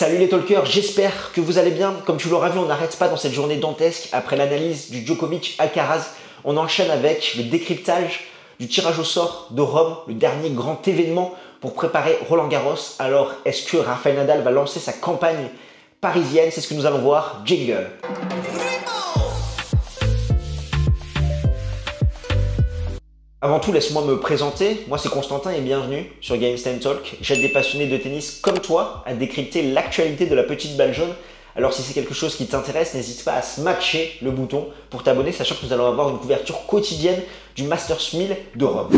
Salut les talkers, j'espère que vous allez bien. Comme tu l'auras vu, on n'arrête pas dans cette journée dantesque. Après l'analyse du Djokovic Alcaraz, on enchaîne avec le décryptage du tirage au sort de Rome, le dernier grand événement pour préparer Roland Garros. Alors, est-ce que Rafael Nadal va lancer sa campagne parisienne? C'est ce que nous allons voir. Jingle. Avant tout, laisse-moi me présenter. Moi, c'est Constantin et bienvenue sur Stand Talk. J'aide des passionnés de tennis comme toi à décrypter l'actualité de la petite balle jaune. Alors, si c'est quelque chose qui t'intéresse, n'hésite pas à smatcher le bouton pour t'abonner, sachant que nous allons avoir une couverture quotidienne du Masters 1000 de Rome.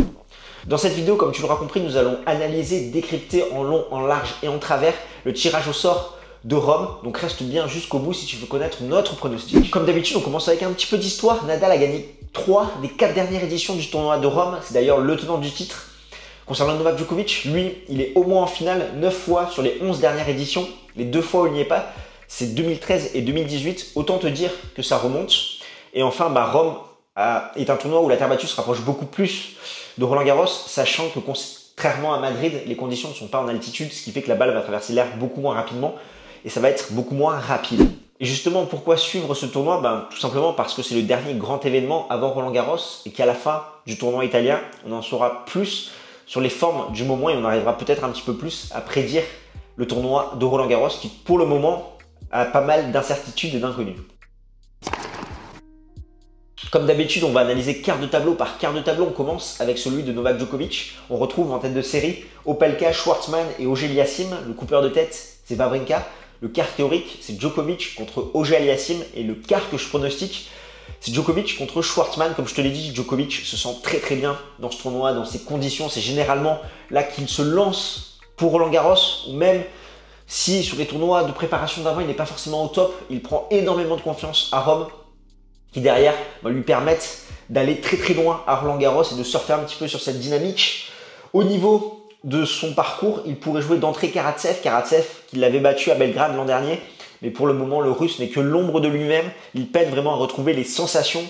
Dans cette vidéo, comme tu l'auras compris, nous allons analyser, décrypter en long, en large et en travers le tirage au sort de Rome. Donc reste bien jusqu'au bout si tu veux connaître notre pronostic. Comme d'habitude, on commence avec un petit peu d'histoire. Nadal a gagné 3 des 4 dernières éditions du tournoi de Rome. C'est d'ailleurs le tenant du titre. Concernant Novak Djokovic, lui, il est au moins en finale 9 fois sur les 11 dernières éditions. Les deux fois où il n'y est pas, c'est 2013 et 2018. Autant te dire que ça remonte. Et enfin, bah, Rome est un tournoi où la terre battue se rapproche beaucoup plus de Roland Garros, sachant que contrairement à Madrid, les conditions ne sont pas en altitude, ce qui fait que la balle va traverser l'air beaucoup moins rapidement et ça va être beaucoup moins rapide. Et justement, pourquoi suivre ce tournoi? Ben, Tout simplement parce que c'est le dernier grand événement avant Roland Garros et qu'à la fin du tournoi italien, on en saura plus sur les formes du moment et on arrivera peut-être un petit peu plus à prédire le tournoi de Roland Garros qui pour le moment a pas mal d'incertitudes et d'inconnus. Comme d'habitude, on va analyser quart de tableau par quart de tableau. On commence avec celui de Novak Djokovic. On retrouve en tête de série Opelka, Schwartzmann et Yassim. Le coupeur de tête, c'est Vavrinka. Le quart théorique, c'est Djokovic contre Oje Aliassim. Et le quart que je pronostique, c'est Djokovic contre Schwartzmann. Comme je te l'ai dit, Djokovic se sent très très bien dans ce tournoi, dans ces conditions. C'est généralement là qu'il se lance pour Roland Garros, ou même si sur les tournois de préparation d'avant, il n'est pas forcément au top, il prend énormément de confiance à Rome, qui derrière va lui permettre d'aller très très loin à Roland Garros et de surfer un petit peu sur cette dynamique. Au niveau de son parcours, il pourrait jouer d'entrée Karatsev, Karatsev qui l'avait battu à Belgrade l'an dernier, mais pour le moment le russe n'est que l'ombre de lui-même, il peine vraiment à retrouver les sensations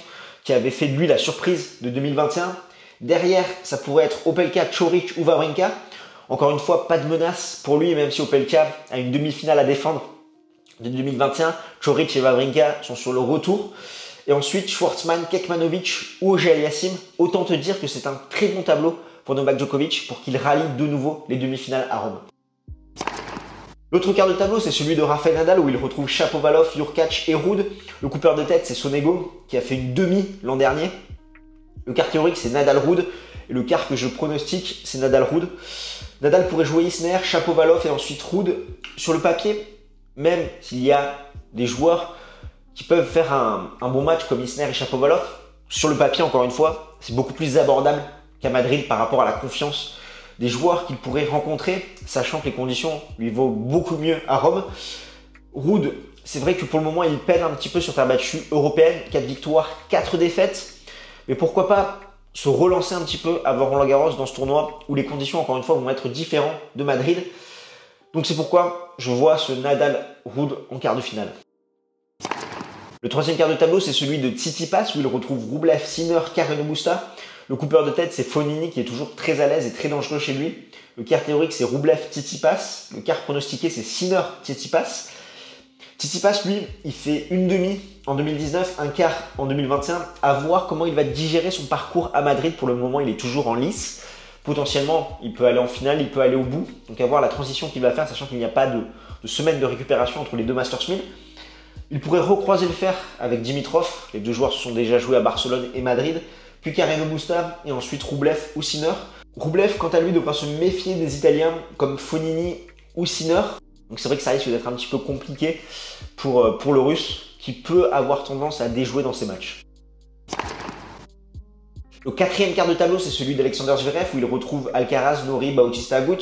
qui avaient fait de lui la surprise de 2021. Derrière, ça pourrait être Opelka, Choric ou Wawrinka. Encore une fois, pas de menace pour lui, même si Opelka a une demi-finale à défendre de 2021. Choric et Wawrinka sont sur le retour. Et ensuite, Schwartzmann, Kekmanovic ou Oje Aliassim. Autant te dire que c'est un très bon tableau pour Novak Djokovic pour qu'il rallie de nouveau les demi-finales à Rome. L'autre quart de tableau, c'est celui de Rafael Nadal où il retrouve Chapovalov, Jurkac et Rude. Le coupeur de tête, c'est Sonego qui a fait une demi l'an dernier. Le quart théorique, c'est Nadal Rude. Et le quart que je pronostique, c'est Nadal Rude. Nadal pourrait jouer Isner, Chapovalov et ensuite Rude. Sur le papier, même s'il y a des joueurs qui peuvent faire un, un bon match comme Isner et Chapovalov, sur le papier, encore une fois, c'est beaucoup plus abordable qu'à Madrid par rapport à la confiance des joueurs qu'il pourrait rencontrer, sachant que les conditions lui vaut beaucoup mieux à Rome. Rude, c'est vrai que pour le moment, il peine un petit peu sur terre battue européenne, 4 victoires, 4 défaites. Mais pourquoi pas se relancer un petit peu avant Roland Garros dans ce tournoi où les conditions, encore une fois, vont être différentes de Madrid? Donc c'est pourquoi je vois ce Nadal Rude en quart de finale. Le troisième quart de tableau, c'est celui de Tsitsipas où il retrouve Rublev, Sinner, Karen Busta. Le coupeur de tête, c'est Fonini qui est toujours très à l'aise et très dangereux chez lui. Le quart théorique, c'est Rublev Tsitsipas. Le quart pronostiqué, c'est Sinner Tsitsipas. Tsitsipas, lui, il fait une demi en 2019, un quart en 2021. À voir comment il va digérer son parcours à Madrid. Pour le moment, il est toujours en lice. Potentiellement, il peut aller en finale, il peut aller au bout. Donc à voir la transition qu'il va faire, sachant qu'il n'y a pas de, de, semaine de récupération entre les deux Masters 1000. Il pourrait recroiser le fer avec Dimitrov. Les deux joueurs se sont déjà joués à Barcelone et Madrid puis Carreno Busta et ensuite Rublev ou Sinner. Rublev, quant à lui, pas se méfier des Italiens comme Fonini ou Sinner. Donc c'est vrai que ça risque d'être un petit peu compliqué pour, euh, le Russe qui peut avoir tendance à déjouer dans ses matchs. Le quatrième quart de tableau, c'est celui d'Alexander Zverev où il retrouve Alcaraz, Nori, Bautista Agut.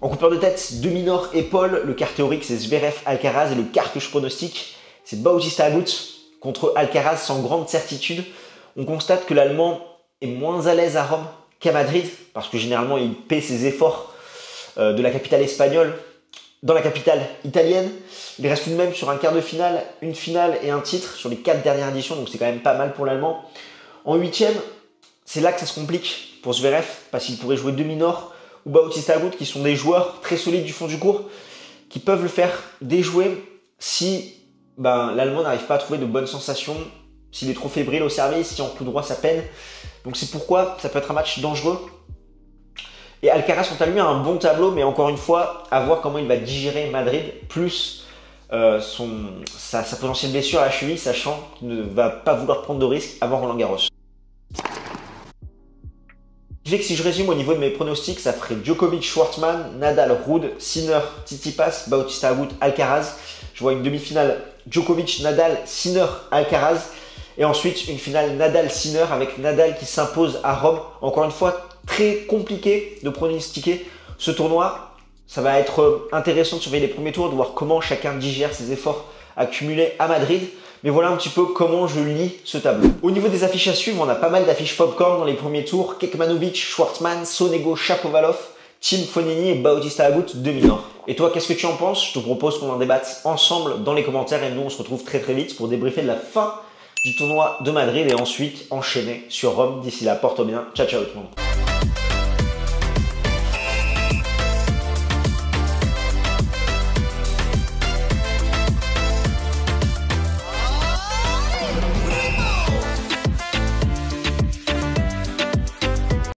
En coupeur de tête, demi nord et Paul. Le quart théorique, c'est Zverev, Alcaraz. Et le quart que je pronostique, c'est Bautista Agut contre Alcaraz sans grande certitude on constate que l'Allemand est moins à l'aise à Rome qu'à Madrid, parce que généralement il paie ses efforts euh, de la capitale espagnole dans la capitale italienne. Il reste tout de même sur un quart de finale, une finale et un titre sur les quatre dernières éditions, donc c'est quand même pas mal pour l'Allemand. En huitième, c'est là que ça se complique pour Zverev, parce qu'il pourrait jouer demi-nord ou Bautista Agut, qui sont des joueurs très solides du fond du cours. qui peuvent le faire déjouer si ben, l'Allemand n'arrive pas à trouver de bonnes sensations, s'il est trop fébrile au service, si en coup droit ça peine. Donc c'est pourquoi ça peut être un match dangereux. Et Alcaraz, quant à lui, a un bon tableau, mais encore une fois, à voir comment il va digérer Madrid, plus euh, son, sa, potentielle blessure à la cheville, sachant qu'il ne va pas vouloir prendre de risques avant Roland Garros. Je que si je résume au niveau de mes pronostics, ça ferait Djokovic, Schwartzmann, Nadal, Rude, Sinner, Tsitsipas, Bautista Agut, Alcaraz. Je vois une demi-finale Djokovic, Nadal, Sinner, Alcaraz. Et ensuite une finale Nadal-Sinner avec Nadal qui s'impose à Rome. Encore une fois, très compliqué de pronostiquer ce tournoi. Ça va être intéressant de surveiller les premiers tours, de voir comment chacun digère ses efforts accumulés à Madrid. Mais voilà un petit peu comment je lis ce tableau. Au niveau des affiches à suivre, on a pas mal d'affiches popcorn dans les premiers tours. Kekmanovic, Schwartzmann, Sonego, Shapovalov, Tim Fonini et Bautista Agut dominant. Et toi, qu'est-ce que tu en penses? Je te propose qu'on en débatte ensemble dans les commentaires et nous, on se retrouve très très vite pour débriefer de la fin du tournoi de Madrid et ensuite enchaîner sur Rome. D'ici là, porte bien. Ciao ciao tout le monde.